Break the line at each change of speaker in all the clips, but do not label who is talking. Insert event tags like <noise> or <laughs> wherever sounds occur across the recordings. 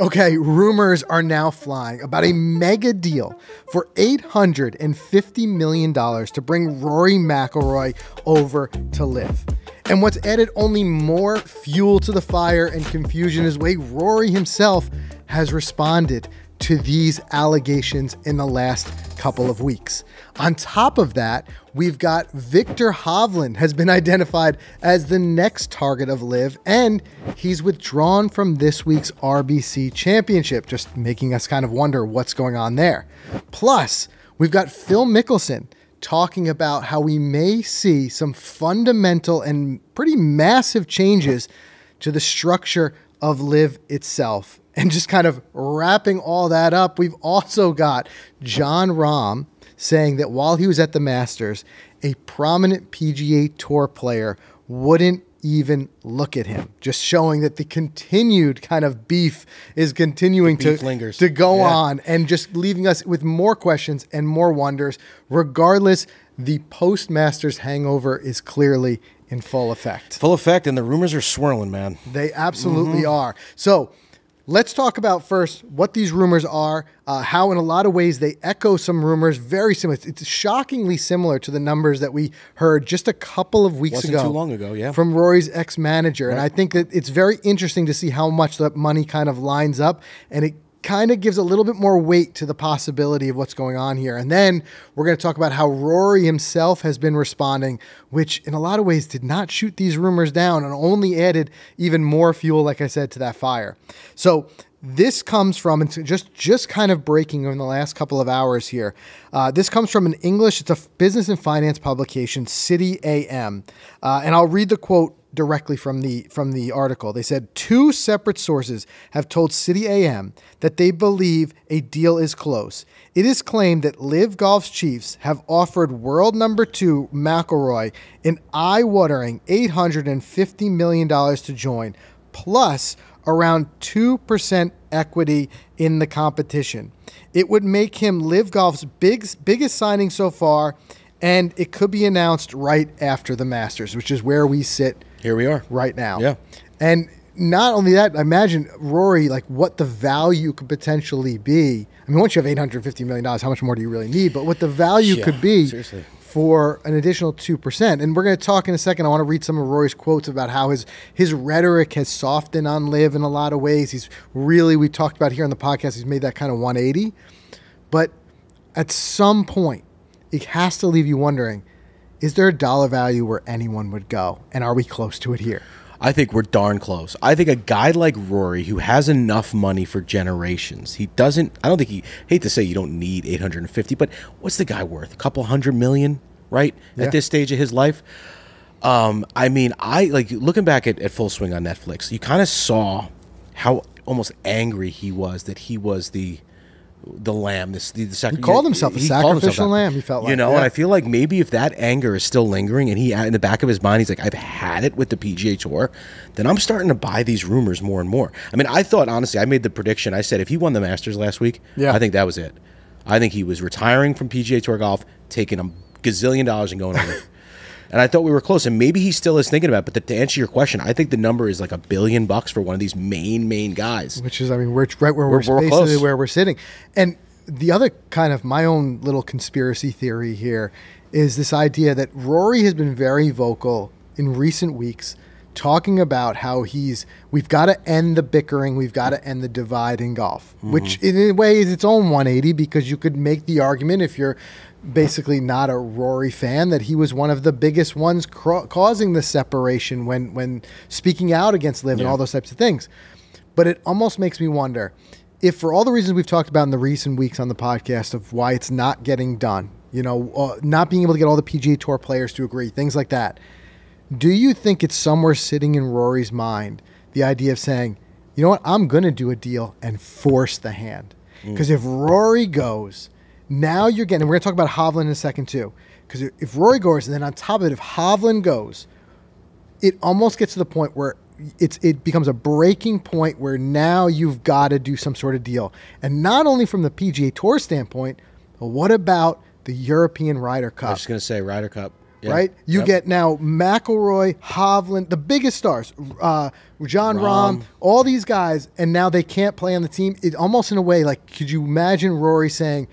Okay, rumors are now flying about a mega deal for $850 million to bring Rory McIlroy over to LIV. And what's added only more fuel to the fire and confusion is way Rory himself has responded to these allegations in the last couple of weeks. On top of that, we've got Viktor Hovland has been <laughs> identified as the next target of LIV, and he's withdrawn from this week's RBC Championship, just making us kind of wonder what's going on there. Plus, we've got Phil Mickelson talking about how we may see some fundamental and pretty massive changes to the structure of LIV itself and just kind of wrapping all that up, we've also got Jon Rahm saying that while he was at the Masters, a prominent PGA Tour player wouldn't even look at him, just showing that the continued kind of beef is continuing
beef
to,
lingers.
to go
Yeah.
on and just leaving us with more questions and more wonders. Regardless, the post Masters hangover is clearly in full effect.
Full effect, and the rumors are swirling, man.
They absolutely mm-hmm. are. So let's talk about first what these rumors are, uh, how in a lot of ways they echo some rumors very similar. It's shockingly similar to the numbers that we heard just a couple of weeks
Wasn't
ago.
too long ago, yeah.
From Rory's ex manager. And I think that it's very interesting to see how much that money kind of lines up and it kind of gives a little bit more weight to the possibility of what's going on here. And then we're going to talk about how Rory himself has been responding, which in a lot of ways did not shoot these rumors down and only added even more fuel, like I said, to that fire. So this comes from just just kind of breaking in the last couple of hours here. Uh, this comes from an English. It's a business and finance publication, City AM, uh, and I'll read the quote directly from the from the article. They said two separate sources have told City AM that they believe a deal is close. It is claimed that LIV Golf's Chiefs have offered world number two McIlroy an eye-watering eight hundred and fifty million dollars to join, plus around 2% equity in the competition. It would make him LIV Golf's big, biggest signing so far, and it could be announced right after the Masters, which is where we sit
Here we are.
right now.
Yeah.
And not only that, I imagine Rory, like what the value could potentially be. I mean, once you have $850 million, how much more do you really need? But what the value
Yeah,
could be
seriously.
For an additional 2%. And we're going to talk in a second. I want to read some of Rory's quotes about how his, his rhetoric has softened on LIV in a lot of ways. He's really, we talked about here on the podcast, he's made that kind of 180. But at some point, it has to leave you wondering is there a dollar value where anyone would go? And are we close to it here?
I think we're darn close. I think a guy like Rory, who has enough money for generations, he doesn't. I don't think he. Hate to say you don't need 850, but what's the guy worth? A couple hundred million, right?
Yeah.
At this stage of his life. Um, I mean, I like looking back at, at Full Swing on Netflix. You kind of saw how almost angry he was that he was the the lamb. This the, the sacri-
He called himself a
he himself
sacrificial
that.
lamb, he felt like you
know,
yeah.
and I feel like maybe if that anger is still lingering and he in the back of his mind he's like I've had it with the PGA Tour, then I'm starting to buy these rumors more and more. I mean, I thought honestly, I made the prediction. I said if he won the Masters last week,
Yeah.
I think that was it. I think he was retiring from PGA Tour golf, taking a gazillion dollars and going over. And I thought we were close, and maybe he still is thinking about. it. But to, to answer your question, I think the number is like a billion bucks for one of these main main guys.
which is, I mean, we're right where we're,
We're- we're
basically
close.
where we're sitting. And the other kind of my own little conspiracy theory here is this idea that Rory has been very vocal in recent weeks talking about how he's we've got to end the bickering, we've got to end the divide in golf, which mm-hmm. in a way is its own 180 because you could make the argument if you're basically not a Rory fan that he was one of the biggest ones cra- causing the separation when when speaking out against Liv and all those types of things. But it almost makes me wonder if, for all the reasons we've talked about in the recent weeks on the podcast of why it's not getting done, you know, uh, not being able to get all the PGA Tour players to agree, things like that. Do you think it's somewhere sitting in Rory's mind the idea of saying, you know what, I'm going to do a deal and force the hand? Because if Rory goes, now you're getting, and we're going to talk about Hovland in a second too. Because if Rory goes, and then on top of it, if Hovland goes, it almost gets to the point where it's it becomes a breaking point where now you've got to do some sort of deal, and not only from the PGA Tour standpoint, but what about the European Ryder Cup?
I was just gonna say Ryder Cup. Yeah.
right? You
Yep.
get now McIlroy, Hovland, the biggest stars, uh, Jon Rahm,
Rahm.
all these guys, and now they can't play on the team. It almost in a way like, could you imagine Rory saying,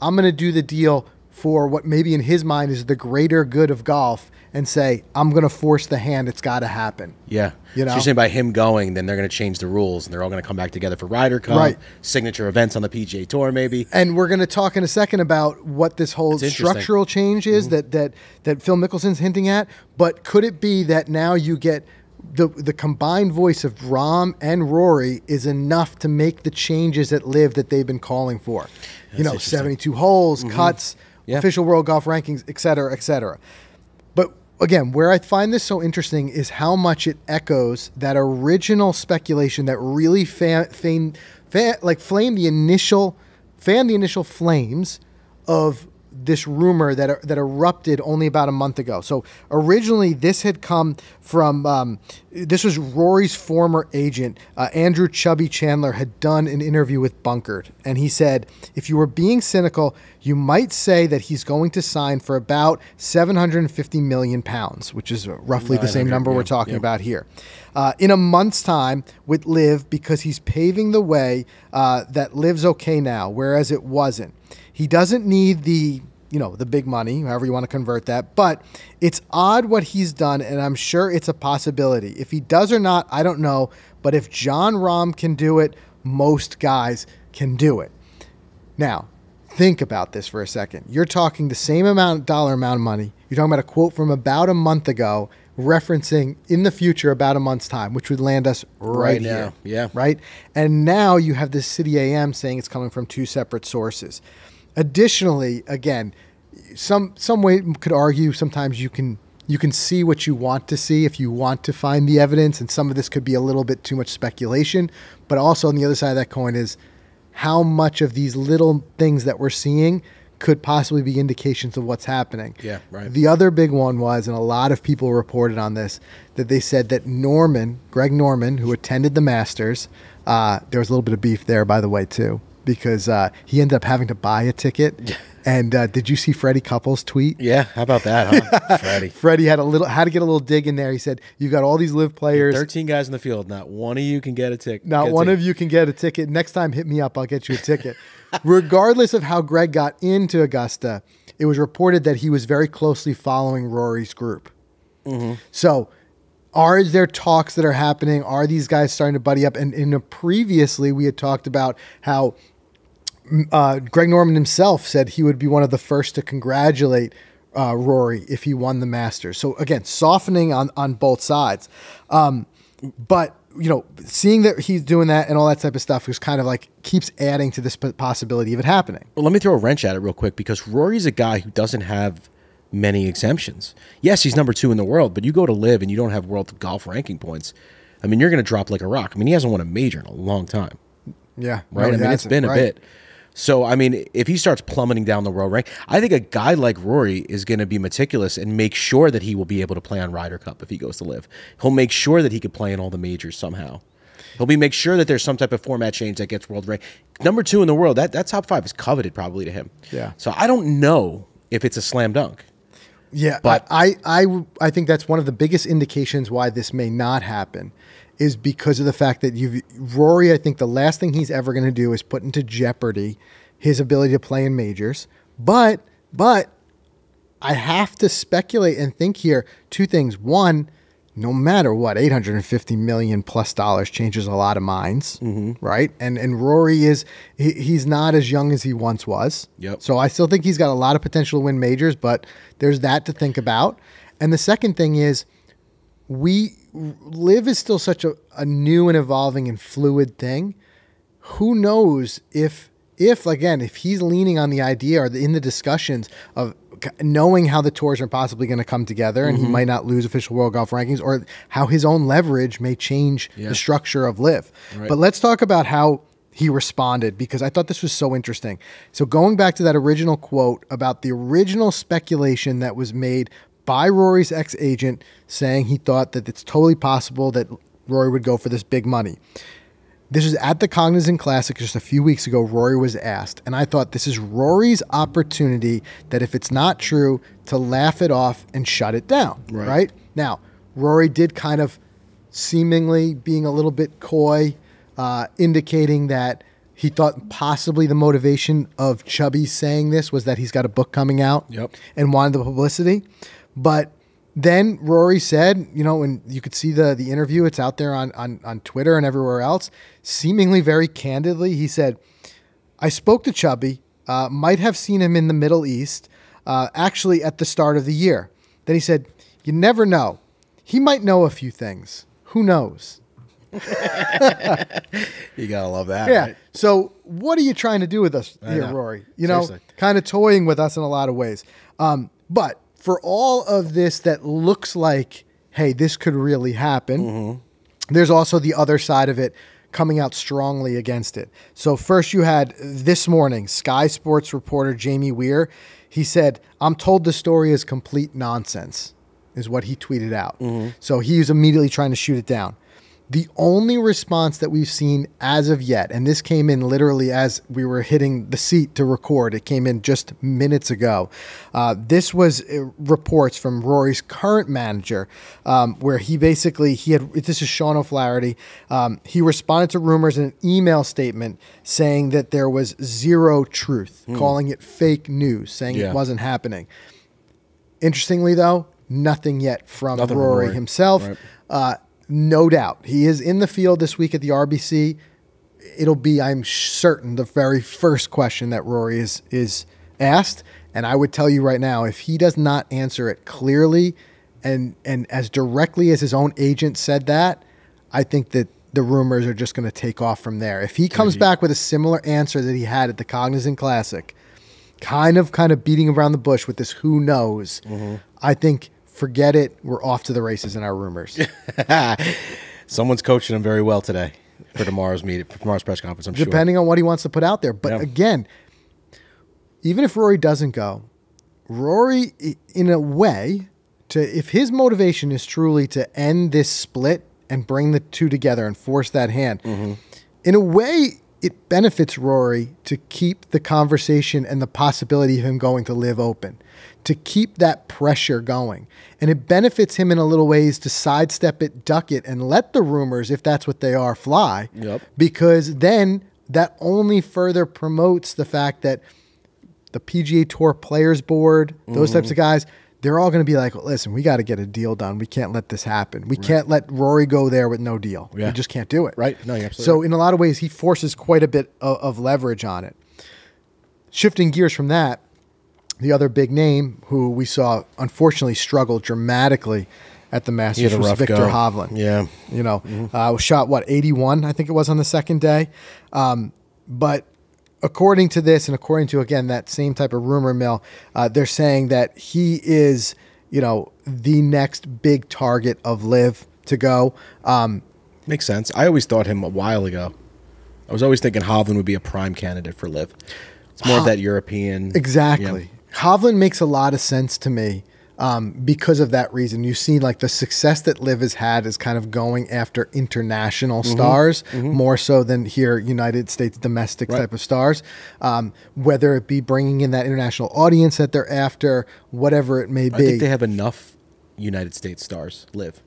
"I'm going to do the deal for what maybe in his mind is the greater good of golf," and say, "I'm going to force the hand. It's got to happen."
Yeah.
You know?
So you're saying by him going, then they're going to change the rules and they're all going to come back together for Ryder Cup,
Right.
signature events on the PGA Tour, maybe.
And we're going to talk in a second about what this whole.
Mm-hmm.
structural change is that that that Phil Mickelson's hinting at. But could it be that now you get the the combined voice of Rahm and Rory is enough to make the changes at LIV that they've been calling for? you know,
interesting. Mm-hmm.
seventy two holes, cuts,
Yeah.
official world golf rankings, et cetera, et cetera. But again, where I find this so interesting is how much it echoes that original speculation that really fan, fan, fan, like flame the initial, fan the initial flames of this rumor that that erupted only about a month ago. So originally, this had come from um, this was Rory's former agent, uh, Andrew Chubby Chandler, had done an interview with Bunkered, and he said, if you were being cynical, you might say that he's going to sign for about 750 million pounds, which is roughly the same
900,
number we're talking
yeah.
about here. Uh, in a month's time with LIV, because he's paving the way uh, that LIV's okay now, whereas it wasn't. He doesn't need the you know the big money, however you want to convert that. But it's odd what he's done, and I'm sure it's a possibility. If he does or not, I don't know. But if Jon Rahm can do it, most guys can do it. Now, think about this for a second. You're talking the same amount dollar amount of money. You're talking about a quote from about a month ago referencing in the future about a month's time, which would land us right,
Right now,
here.
yeah.
Right? And now you have this City AM saying it's coming from two separate sources. Additionally, again, some some way could argue sometimes you can you can see what you want to see if you want to find the evidence and some of this could be a little bit too much speculation but also on the other side of that coin is how much of these little things that we're seeing could possibly be indications of what's happening.
Yeah, right.
The other big one was, and a lot of people reported on this, that they said that Norman, Greg Norman, who attended the Masters, uh, there was a little bit of beef there, by the way, too, because uh, he ended up having to buy a ticket. And uh, did you see Freddie Couples tweet?
Yeah. How about that, huh? <laughs> Freddie.
Freddie had a little had to get a little dig in there. He said, "You got all these LIV players.
13 guys in the field. Not one of you can get a ticket.
Not one of you can get a ticket. Next time, hit me up. I'll get you a ticket. <laughs> Regardless of how Greg got into Augusta, it was reported that he was very closely following Rory's group. So, are there talks that are happening? Are these guys starting to buddy up? And in a previously, we had talked about how uh, Greg Norman himself said he would be one of the first to congratulate uh, Rory if he won the Masters. So again, softening on on both sides. Um, but you know, seeing that he's doing that and all that type of stuff is kind of like keeps adding to this possibility of it happening.
Well, let me throw a wrench at it real quick because Rory's a guy who doesn't have many exemptions. Yes, he's number two in the world, but you go to LIV and you don't have world golf ranking points. I mean, you're going to drop like a rock. I mean, he hasn't won a major in a long time,
Yeah,
right?
No,
I mean, it's been a bit. So, I mean, if he starts plummeting down the world rank, I think a guy like Rory is going to be meticulous and make sure that he will be able to play on Ryder Cup if he goes to LIV. He'll make sure that he could play in all the majors somehow. He'll be make sure that there's some type of format change that gets world rank. Number two in the world, that, that top five is coveted probably to him.
Yeah.
So I don't know if it's a slam dunk.
Yeah,
But-
I, I, I think that's one of the biggest indications why this may not happen, is because of the fact that you Rory. I think the last thing he's ever going to do is put into jeopardy his ability to play in majors. But, but I have to speculate and think here two things. One, no matter what, 850 million plus dollars changes a lot of minds, mm-hmm. right? And and Rory is he, he's not as young as he once was.
Yep.
So I still think he's got a lot of potential to win majors, but there's that to think about. And the second thing is we LIV is still such a, a new and evolving and fluid thing. Who knows if if again if he's leaning on the idea or the, in the discussions of knowing how the tours are possibly going to come together and he mm-hmm. might not lose official world golf rankings or how his own leverage may change
Yeah.
the structure of LIV.
Right.
But let's talk about how he responded because I thought this was so interesting. So going back to that original quote about the original speculation that was made by Rory's ex-agent saying he thought that it's totally possible that Rory would go for this big money. This was at the Cognizant Classic just a few weeks ago. Rory was asked, and I thought this is Rory's opportunity that if it's not true, to laugh it off and shut it down.
Right.
right? Now, Rory did kind of seemingly being a little bit coy, uh, indicating that he thought possibly the motivation of Chubby saying this was that he's got a book coming out
Yep.
and wanted the publicity. But then Rory said, you know, and you could see the the interview, it's out there on, on, on Twitter and everywhere else, seemingly very candidly, he said, I spoke to Chubby, uh, might have seen him in the Middle East, uh, actually at the start of the year. Then he said, You never know. He might know a few things. Who knows? <laughs>
You gotta love that.
Yeah.
right?
So what are you trying to do with us here,
know.
Rory? You know, kind of toying with us in a lot of ways. Um, but for all of this that looks like, hey, this could really happen,
Mm-hmm.
there's also the other side of it coming out strongly against it. So first you had this morning, Sky Sports reporter Jamie Weir. He said, I'm told the story is complete nonsense, is what he tweeted out. So he was immediately trying to shoot it down. The only response that we've seen as of yet, and this came in literally as we were hitting the seat to record, it came in just minutes ago. Uh, this was uh, reports from Rory's current manager, um, where he basically he had this is Sean O'Flaherty. Um, he responded to rumors in an email statement saying that there was zero truth, calling it fake news, saying
Yeah.
it wasn't happening. Interestingly, though, nothing yet from
Nothing from
Rory,
Rory.
himself.
Right.
Uh, no doubt. He is in the field this week at the RBC. It'll be, I'm certain, the very first question that Rory is is asked. And I would tell you right now, if he does not answer it clearly and and as directly as his own agent said that, I think that the rumors are just going to take off from there. If he comes mm-hmm. back with a similar answer that he had at the Cognizant Classic, kind of kind of beating around the bush with this who knows, mm-hmm. I think forget it. We're off to the races in our rumors. <laughs>
Someone's coaching him very well today for tomorrow's meeting, for tomorrow's press conference. I'm sure.
depending on what he wants to put out there. But
Yeah.
again, even if Rory doesn't go, Rory, in a way, to if his motivation is truly to end this split and bring the two together and force that hand,
Mm-hmm.
in a way, it benefits Rory to keep the conversation and the possibility of him going to LIV open, to keep that pressure going. And it benefits him in a little ways to sidestep it, duck it, and let the rumors, if that's what they are, fly.
Yep.
Because then that only further promotes the fact that the PGA Tour Players Board, those mm-hmm. types of guys, they're all going to be like, listen, we got to get a deal done. We can't let this happen. We can't let Rory go there with no deal.
Yeah.
We just can't do it.
Right. No, absolutely
So,
right.
in a lot of ways, he forces quite a bit of, of leverage on it. Shifting gears from that, the other big name who we saw unfortunately struggle dramatically at the Masters was Viktor
go.
Hovland.
Yeah.
You know, uh, was shot what 81, I think it was on the second day. Um, but according to this, and according to again that same type of rumor mill, uh, they're saying that he is, you know, the next big target of LIV to go. Um,
Makes sense. I always thought him a while ago. I was always thinking Hovland would be a prime candidate for Liv. It's more of that European.
Exactly. Hovland makes a lot of sense to me um, because of that reason. You see, like the success that Liv has had is kind of going after international
Mm-hmm.
stars more so than here United States domestic
Right.
type of stars. Um, whether it be bringing in that international audience that they're after, whatever it may
I
be.
think they have enough United States stars LIV.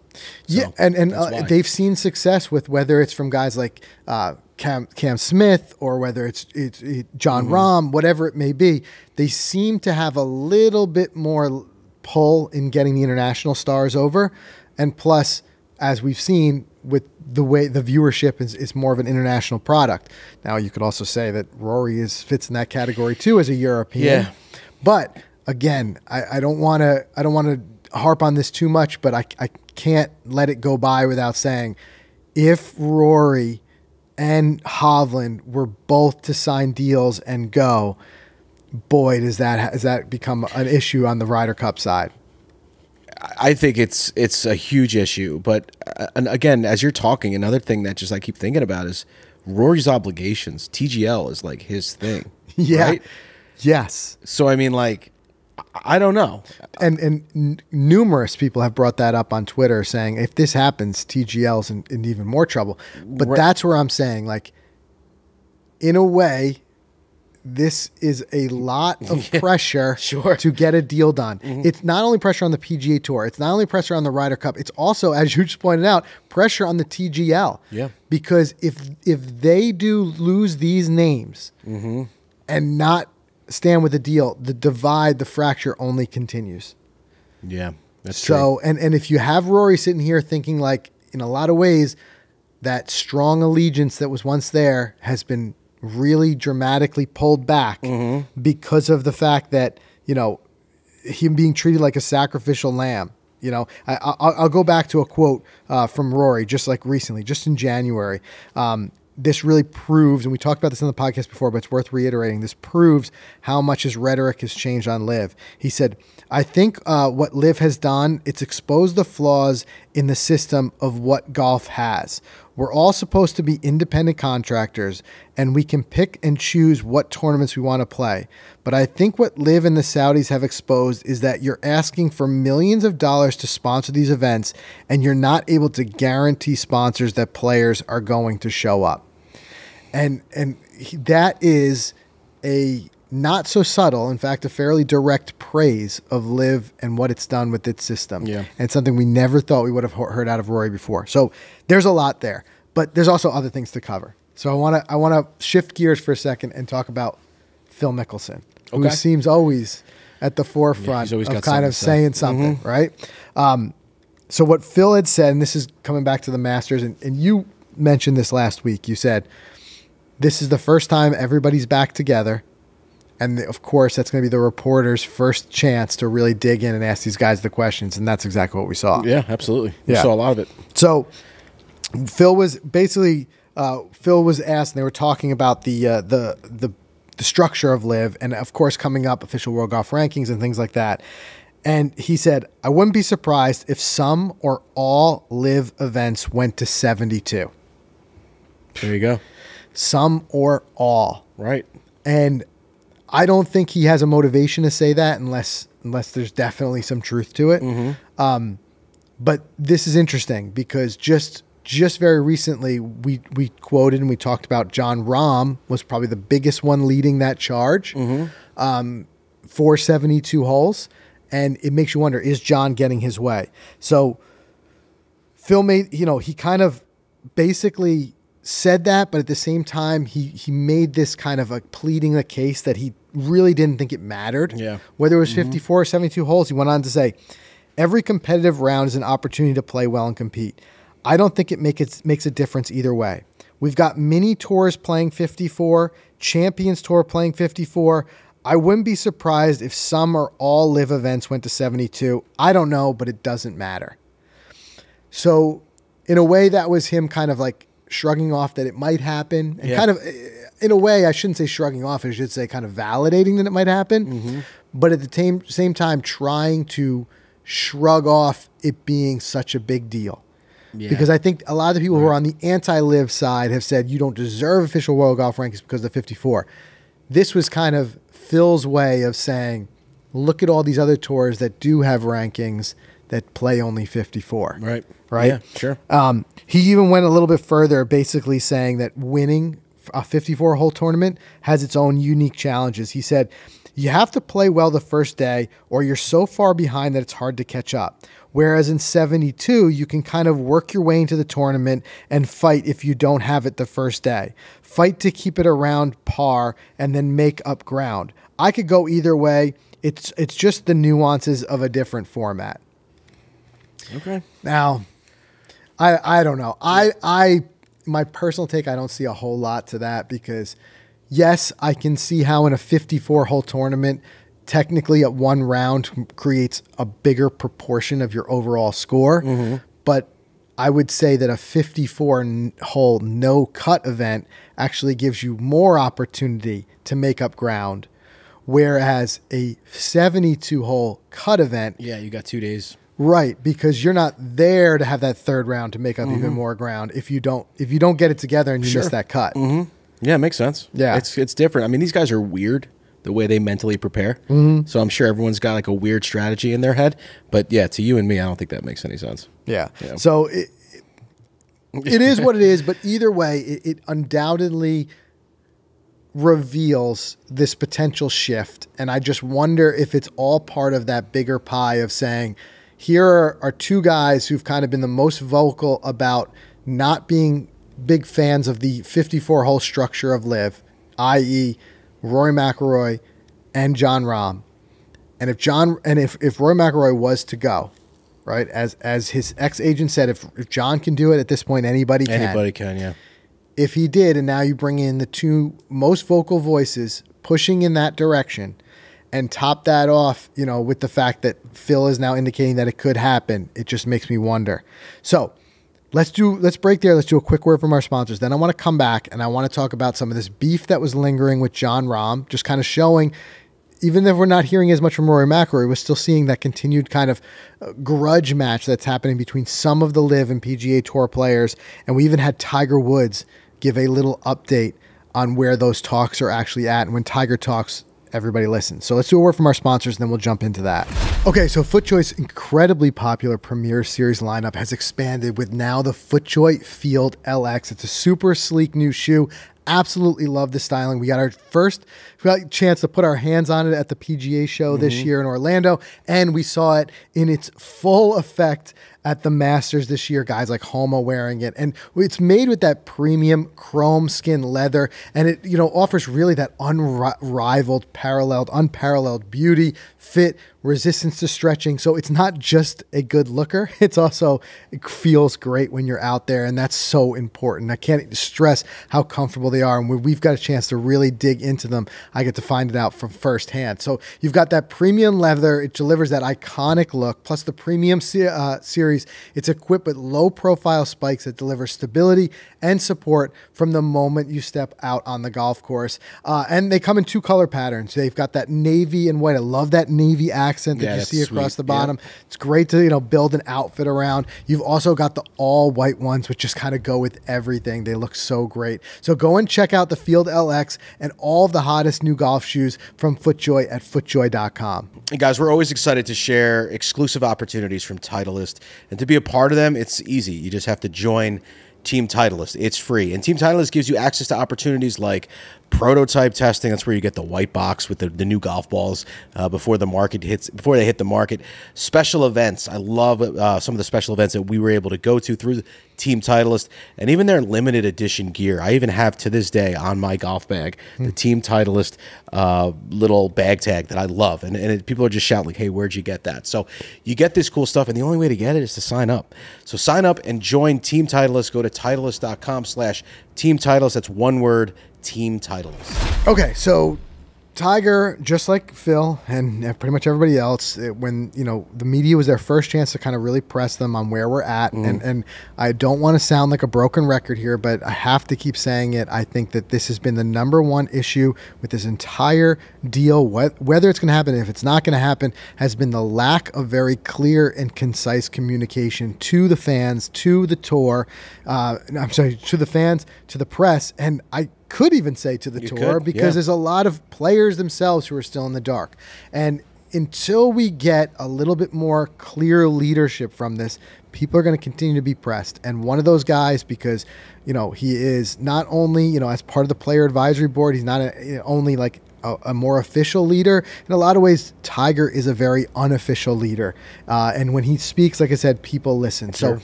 Yeah, and and uh, they've seen success with whether it's from guys like uh, Cam Cam Smith or whether it's it's it, Jon
Mm-hmm.
Rahm, whatever it may be. They seem to have a little bit more pull in getting the international stars over, and plus, as we've seen with the way the viewership is, is more of an international product. Now you could also say that Rory is fits in that category too as a European.
Yeah.
But again, I, I don't want to I don't want to harp on this too much, but I, I can't let it go by without saying if Rory and Hovland were both to sign deals and go, boy, does that does that become an issue on the Ryder Cup side?
I think it's it's a huge issue. But uh, and again, as you're talking, another thing that just I keep thinking about is Rory's obligations. TGL is like his thing. <laughs>
Yeah.
Right?
Yes.
So I mean, like I don't know.
and and n- numerous people have brought that up on Twitter, saying if this happens, TGL's in, in even more trouble. But
Right.
that's where I'm saying, like, in a way, this is a lot of <laughs> pressure
sure. Mm-hmm.
to get a deal done. It's not only pressure on the PGA Tour, it's not only pressure on the Ryder Cup, it's also, as you just pointed out, pressure on the TGL.
Yeah.
Because if if they do lose these names
Mm-hmm.
and not stand with the deal, the divide, the fracture only continues.
Yeah, that's true.
So, and and if you have Rory sitting here thinking like, in a lot of ways, that strong allegiance that was once there has been really dramatically pulled back
Mm-hmm.
because of the fact that you know him being treated like a sacrificial lamb. You know, I, I, I'll go back to a quote uh, from Rory just like recently, just in January. Um, this really proves, and we talked about this in the podcast before, but it's worth reiterating. This proves how much his rhetoric has changed on LIV. He said, "I think uh, what LIV has done, it's exposed the flaws in the system of what golf has. We're all supposed to be independent contractors, and we can pick and choose what tournaments we want to play. But I think what LIV and the Saudis have exposed is that you're asking for millions of dollars to sponsor these events, and you're not able to guarantee sponsors that players are going to show up. And and that is a not so subtle, in fact, a fairly direct praise of LIV and what it's done with its system.
Yeah.
And something we never thought we would have heard out of Rory before. So there's a lot there, but there's also other things to cover. So I want to I want to shift gears for a second and talk about Phil Mickelson, who seems always at the forefront
always
of kind of
something to say.
saying something, right? Um, so what Phil had said, and this is coming back to the Masters, and, and you mentioned this last week. You said this is the first time everybody's back together. And of course, that's going to be the reporter's first chance to really dig in and ask these guys the questions. And that's exactly what we saw.
yeah, absolutely. We
Yeah.
saw a lot of it.
So Phil was basically uh, Phil was asked, and they were talking about the uh, the the the structure of LIV, and of course, coming up official World Golf rankings and things like that. And he said, "I wouldn't be surprised if some or all LIV events went to 72,
There you go.
some or all.
Right.
And I don't think he has a motivation to say that unless unless there's definitely some truth to it. Um, but this is interesting because just just very recently we we quoted and we talked about Jon Rahm was probably the biggest one leading that charge um, for 72 holes, and it makes you wonder: is Jon getting his way? So Phil made you know he kind of basically said that, but at the same time he he made this kind of a pleading the case that he really didn't think it mattered.
Yeah.
Whether it was mm-hmm. 54 or 72 holes, he went on to say, every competitive round is an opportunity to play well and compete. I don't think it make it makes a difference either way. We've got mini tours playing 54, Champions Tour playing 54. I wouldn't be surprised if some or all LIV events went to 72. I don't know, but it doesn't matter. So, in a way, that was him kind of like shrugging off that it might happen, and
Yeah.
kind of, in a way, I shouldn't say shrugging off. I should say kind of validating that it might happen,
Mm-hmm.
but at the same same time, trying to shrug off it being such a big deal.
Yeah.
Because I think a lot of the people who are on the anti-LIV side have said you don't deserve official World Golf rankings because of the 54. This was kind of Phil's way of saying, look at all these other tours that do have rankings that play only 54.
Right.
Right?
Yeah, sure.
Um, he even went a little bit further, basically saying that winning a 54 hole tournament has its own unique challenges. He said, You have to play well the first day, or you're so far behind that it's hard to catch up. Whereas in 72, you can kind of work your way into the tournament and fight if you don't have it the first day. Fight to keep it around par and then make up ground. I could go either way. It's it's just the nuances of a different format.
Okay.
Now, I I don't know. I I my personal take I don't see a whole lot to that because yes, I can see how in a 54 hole tournament technically at one round creates a bigger proportion of your overall score, mm-hmm. but I would say that a 54 hole no cut event actually gives you more opportunity to make up ground whereas a 72 hole cut event
Yeah, you got two days.
Right, because you're not there to have that third round to make up even more ground if you don't if you don't get it together and you miss
Mm-hmm.
That cut.
Yeah, it makes sense.
Yeah.
It's it's different. I mean, these guys are weird. the way they mentally prepare.
Mm-hmm.
So I'm sure everyone's got like a weird strategy in their head. But yeah, to you and me, I don't think that makes any sense.
Yeah.
Yeah.
So it, it is what it is, but either way, it, it undoubtedly reveals this potential shift. And I just wonder if it's all part of that bigger pie of saying, here are, are two guys who've kind of been the most vocal about not being big fans of the 54 hole structure of LIV, i.e., Rory McIlroy and Jon Rahm. And if Jon and if, if Roy McIlroy was to go, right, as as his ex agent said, if, if Jon can do it at this point, anybody can.
Anybody can, yeah.
If he did, and now you bring in the two most vocal voices pushing in that direction, and top that off, you know, with the fact that Phil is now indicating that it could happen, it just makes me wonder. So let's do let's break there. Let's do a quick word from our sponsors. Then I want to come back and I want to talk about some of this beef that was lingering with Jon Rahm, just kind of showing even if we're not hearing as much from Rory McIlroy, we're still seeing that continued kind of uh, grudge match that's happening between some of the LIV and PGA Tour players, and we even had Tiger Woods give a little update on where those talks are actually at. And when Tiger talks, everybody listens. So let's do a word from our sponsors, and then we'll jump into that. Okay, so FootJoy's incredibly popular Premier Series lineup has expanded with now the FootJoy Field LX. It's a super sleek new shoe. Absolutely love the styling. We got our first we got a chance to put our hands on it at the PGA show this mm-hmm. year in Orlando, and we saw it in its full effect at the Masters this year. Guys like Homa wearing it, and it's made with that premium chrome skin leather, and it you know offers really that unrivaled, paralleled, unparalleled beauty, fit, resistance to stretching. So it's not just a good looker; <laughs> it's also it feels great when you're out there, and that's so important. I can't stress how comfortable they are, and when we've got a chance to really dig into them, I get to find it out from firsthand. So you've got that premium leather; it delivers that iconic look, plus the premium uh, series. It's equipped with low-profile spikes that deliver stability and support from the moment you step out on the golf course. Uh, and they come in two color patterns. They've got that navy and white. I love that navy accent that
Yeah,
you see across
sweet.
the bottom. It's great to you know build an outfit around. You've also got the all white ones, which just kind of go with everything. They look so great. So go and check out the Field LX and all of the hottest new golf shoes from FootJoy at FootJoy.com.
And guys, we're always excited to share exclusive opportunities from Titleist. And to be a part of them, it's easy. You just have to join Team Titleist. It's free. And Team Titleist gives you access to opportunities like prototype testing. That's where you get the white box with the, the new golf balls uh, before the market hits, before they hit the market. Special events. I love uh, some of the special events that we were able to go to through Team Titleist and even their limited edition gear. I even have to this day on my golf bag the Team Titleist uh, little bag tag that I love. And, and it, people are just shouting, like, hey, where'd you get that? So you get this cool stuff, and the only way to get it is to sign up. So sign up and join Team Titleist. Go to titleist.com slash Team Titleist. That's one word, Team Titleist.
Okay, so Tiger, just like Phil and pretty much everybody else, it- when you know the media was their first chance to kind of really press them on where we're at, and and I don't want to sound like a broken record here, but I have to keep saying it. I think that this has been the number one issue with this entire deal. Wh- Whether it's going to happen, if it's not going to happen, has been the lack of very clear and concise communication to the fans, to the tour. Uh, I'm sorry, to the fans, to the press, and I could even say to the
You
tour
could,
because
yeah.
there's a lot of players themselves who are still in the dark. And until we get a little bit more clear leadership from this, people are going to continue to be pressed. And one of those guys, because you know he is not only you know as part of the player advisory board, he's not a, only like a, a more official leader. In a lot of ways, Tiger is a very unofficial leader. Uh, and when he speaks, like I said, people listen. So,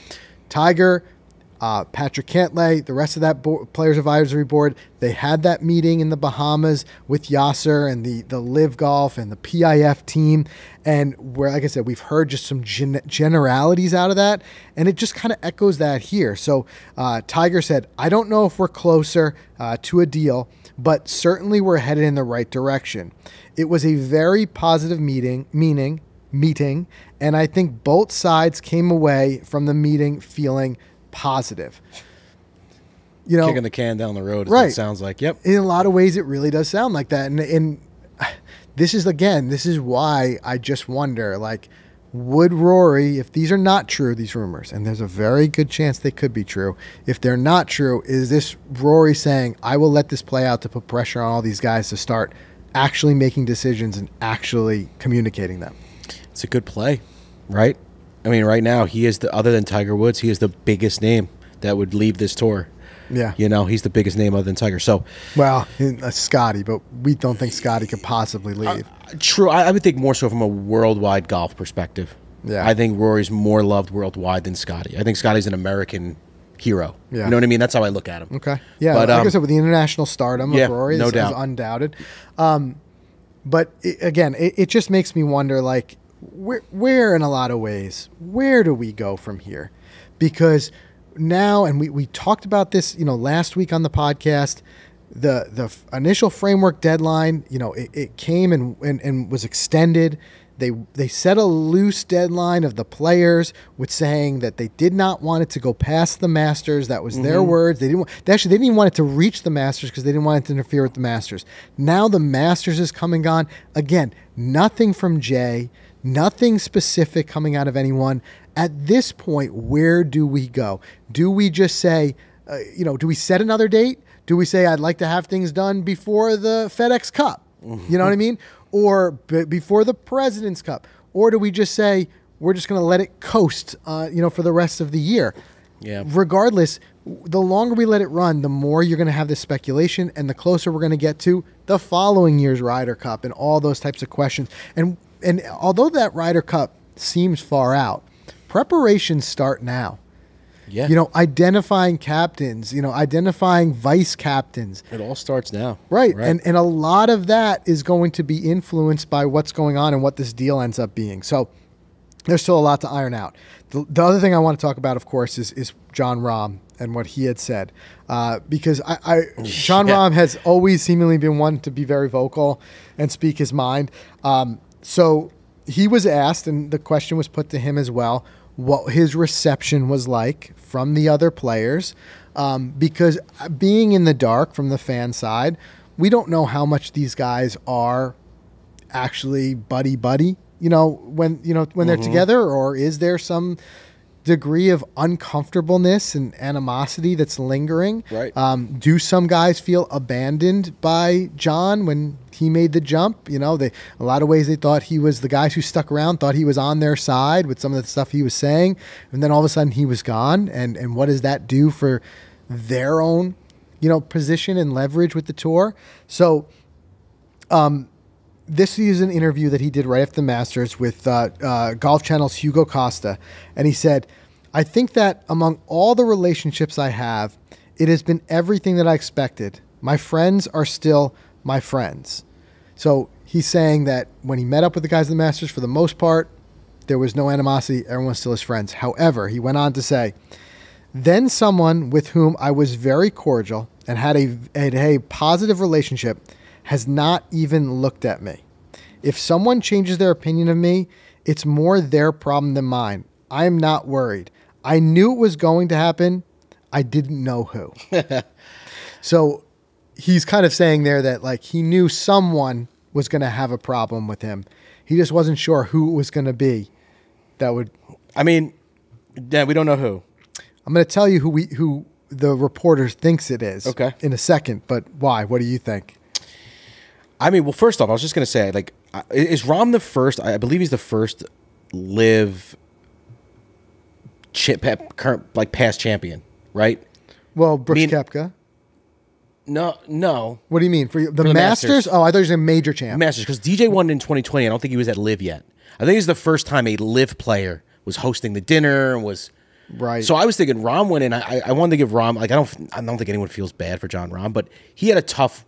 Tiger uh, Patrick Cantlay, the rest of that bo- players advisory board, they had that meeting in the Bahamas with Yasser and the the LIV Golf and the PIF team, and where, like I said, we've heard just some gen- generalities out of that, and it just kind of echoes that here. So uh, Tiger said, "I don't know if we're closer uh, to a deal." But certainly we're headed in the right direction. It was a very positive meeting, meaning meeting, and I think both sides came away from the meeting feeling positive. You know,
Kicking the can down the road,
Right.
it sounds like. Yep.
in a lot of ways, it really does sound like that. And, and this is again, this is why I just wonder, like, would Rory, if these are not true, these rumors, and there's a very good chance they could be true, if they're not true, is this Rory saying, "I will let this play out to put pressure on all these guys to start actually making decisions and actually communicating them.
It's a good play, right? I mean, right now he is the other than Tiger Woods, he is the biggest name that would leave this tour.
Yeah.
You know, he's the biggest name other than Tiger. So
Well, uh, Scotty, but we don't think Scotty could possibly leave.
True. I, I would think more so from a worldwide golf perspective.
Yeah.
I think Rory's more loved worldwide than Scotty. I think Scotty's an American hero.
Yeah.
You know what I mean? That's how I look at him.
Okay. Yeah.
But,
like I
um,
said, with the international stardom
yeah,
of Rory,
no
is,
doubt.
is undoubted. Um, but i again, it, it just makes me wonder, like, where, where in a lot of ways, where do we go from here? Because now, and we, we talked about this, you know, last week on the podcast. The the initial framework deadline, you know, it, it came and, and, and was extended. They they set a loose deadline of the players with saying that they did not want it to go past the Masters. That was their mm-hmm. words. They didn't. Want, they actually they didn't want it to reach the Masters because they didn't want it to interfere with the Masters. Now the Masters is coming on again. Nothing from Jay. Nothing specific coming out of anyone. At this point, where do we go? Do we just say, uh, you know, do we set another date? Do we say I'd like to have things done before the FedEx Cup? You know what I mean? Or b- before the President's Cup? Or do we just say we're just going to let it coast, uh, you know, for the rest of the year?
Yeah.
Regardless, the longer we let it run, the more you're going to have this speculation, and the closer we're going to get to the following year's Ryder Cup and all those types of questions. And and although that Ryder Cup seems far out, preparations start now
Yeah.
you know, identifying captains, you know, identifying vice captains.
it all starts now.
Right. right. And and a lot of that is going to be influenced by what's going on and what this deal ends up being. So there's still a lot to iron out. The, the other thing I want to talk about, of course, is is Jon Rahm and what he had said, uh, because I, I Jon
Yeah.
Rahm has always seemingly been one to be very vocal and speak his mind. Um, so he was asked, and the question was put to him as well, what his reception was like from the other players, um, because being in the dark from the fan side, we don't know how much these guys are actually buddy buddy you know when you know when they're together or is there some degree of uncomfortableness and animosity that's lingering?
Right.
um, do some guys feel abandoned by Jon when he made the jump you know they a lot of ways they thought he was the guys who stuck around thought he was on their side with some of the stuff he was saying and then all of a sudden he was gone and and what does that do for their own you know position and leverage with the tour so um, this is an interview that he did right after the Masters with uh, uh, Golf Channel's Hugo Costa, and he said, "I think that among all the relationships I have, it has been everything that I expected. My friends are still my friends." So he's saying that when he met up with the guys at the Masters, for the most part, there was no animosity. Everyone's still his friends. However, he went on to say, then someone with whom I was very cordial and had a, had a positive relationship has not even looked at me. If someone changes their opinion of me, it's more their problem than mine. I am not worried. I knew it was going to happen. I didn't know who. <laughs> so he's kind of saying there that like he knew someone was going to have a problem with him. He just wasn't sure who it was going to be that would
I mean, yeah, we don't know who.
I'm going to tell you who we who the reporter thinks it is.
Okay.
In a second, but why? What do you think?
I mean, well, first off, I was just gonna say, like, is Rahm the first? I believe he's the first LIV chip current like past champion, right?
Well, Brooks
Mean-
Koepka.
No, no,
What do you mean for you- the,
the
Masters?
Masters.
Oh, I thought he was a major champ.
Masters because DJ won in 2020. I don't think he was at LIV yet. I think it's the first time a LIV player was hosting the dinner and was.
right.
So I was thinking Rahm went in. I, I wanted to give Rahm like I don't I don't think anyone feels bad for Jon Rahm, but he had a tough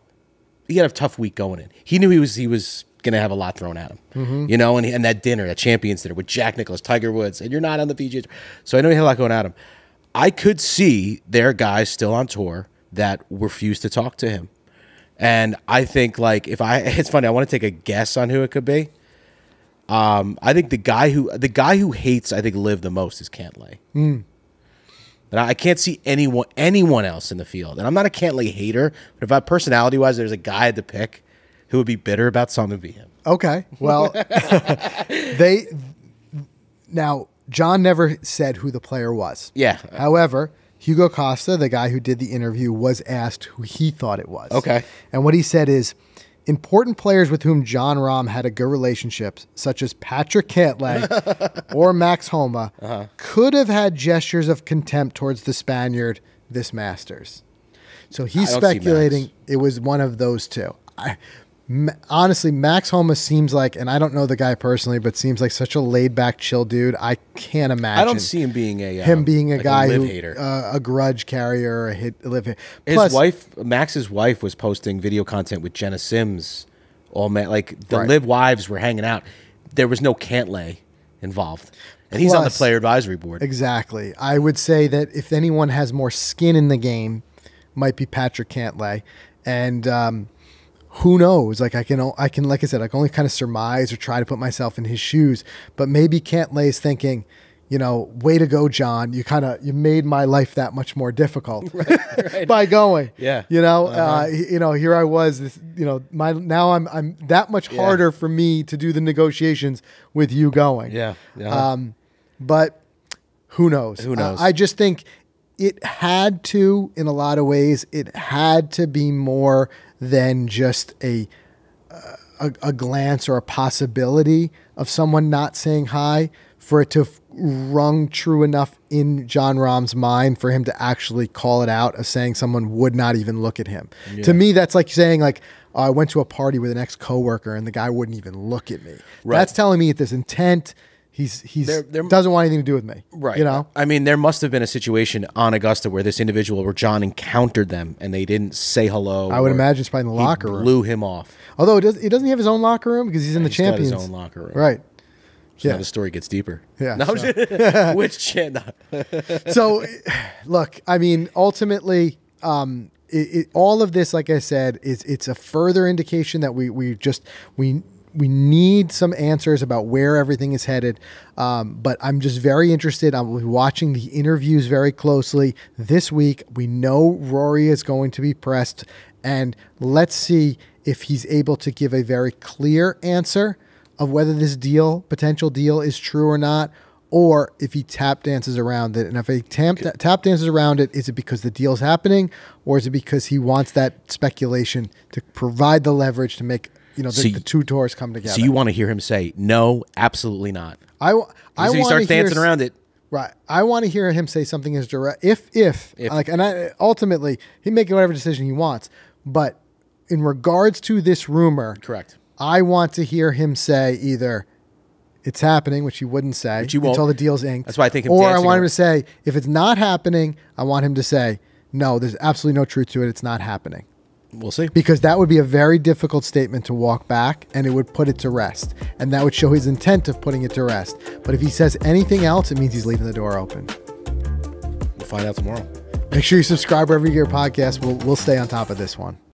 he had a tough week going in. He knew he was he was gonna have a lot thrown at him,
Mm-hmm.
you know. And and that dinner, that Champions dinner with Jack Nicklaus, Tiger Woods, and you're not on the PGA. So I know he had a lot going at him. I could see their guys still on tour that refuse to talk to him, and I think like if I <laughs> it's funny, I want to take a guess on who it could be. Um, I think the guy who the guy who hates I think LIV the most is Cantlay. But I can't see anyone anyone else in the field. And I'm not a Cantlay hater, but if I personality wise, there's a guy had to pick who would be bitter about something, it'd be him.
okay. Well, <laughs> they now Jon never said who the player was.
Yeah.
However, Hugo Costa, the guy who did the interview, was asked who he thought it was.
Okay.
And what he said is important players with whom Jon Rahm had a good relationship, such as Patrick Cantlay <laughs> or Max Homa,
Uh-huh.
could have had gestures of contempt towards the Spaniard this Masters. So he's
I don't see
speculating it was one of those two. I, honestly, Max Homa seems like, and I don't know the guy personally, but seems like such a laid back, chill dude. I can't imagine.
I don't see him being a
him
um,
being a
like
guy
LIV
who
hater.
uh, a grudge carrier, a hit LIV hater.
His
Plus,
wife, Max's wife, was posting video content with Jenna Sims. All man, like the
Right.
LIV wives were hanging out. There was no Cantlay involved, and he's on the player advisory board.
Exactly. I would say that if anyone has more skin in the game, might be Patrick Cantlay, and um, who knows? Like I can, I can, like I said, I can only kind of surmise or try to put myself in his shoes. But maybe Cantlay's thinking, you know, way to go, Jon. You kind of you made my life that much more difficult <laughs> <laughs> by going.
Yeah.
You know, uh, y- you know, here I was. This, you know, my now I'm I'm that much
Yeah.
harder for me to do the negotiations with you going.
Yeah, yeah.
Um, but who knows?
Who knows?
Uh, I just think it had to, in a lot of ways, it had to be more than just a a, a glance or a possibility of someone not saying hi for it to rung true enough in Jon Rahm's mind for him to actually call it out as saying someone would not even look at him. To me, that's like saying like oh, I went to a party with an ex coworker and the guy wouldn't even look at me.
Right.
That's telling me this intent. He's he's
There- there-
doesn't want anything to do with me.
Right.
You know.
I mean, there must have been a situation on Augusta where this individual, where Jon encountered them and they didn't say hello.
I would imagine it's probably in the
he
locker room.
Blew him off.
Although it does, he doesn't have his own locker room because he's in the
He's
champions.
his own locker room.
Right.
So
Yeah.
now the story gets deeper.
Yeah,
No,
so- <laughs>
which chan? <laughs>
so look i mean ultimately um it, it, all of this like i said is it's a further indication that we we just we we need some answers about where everything is headed um, but i'm just very interested. I will be watching the interviews very closely. This week we know rory is going to be pressed and let's see if he's able to give a very clear answer of whether this deal potential deal is true or not or if he tap dances around it. And if he tap, tap dances around it, is it because the deal's happening, or is it because he wants that speculation to provide the leverage to make you know the,
So you-
the two tours come together?
So you want to hear him say no? Absolutely not.
I, I
he starts
hear
dancing
s-
around it.
Right. I want to hear him say something as direct. If, if,
If.
like, and I, ultimately, he make whatever decision he wants. But in regards to this rumor,
Correct.
I want to hear him say either it's happening, which he wouldn't say
Which he won't.
until the deal's inked.
That's why I think
Or I want him to say if it's not happening, I want him to say no. There's absolutely no truth to it. It's not happening
We'll see.
because that would be a very difficult statement to walk back, and it would put it to rest, and that would show his intent of putting it to rest. But if he says anything else, it means he's leaving the door open.
We'll find out tomorrow.
Make sure you subscribe wherever you get your podcast. We'll we'll stay on top of this one.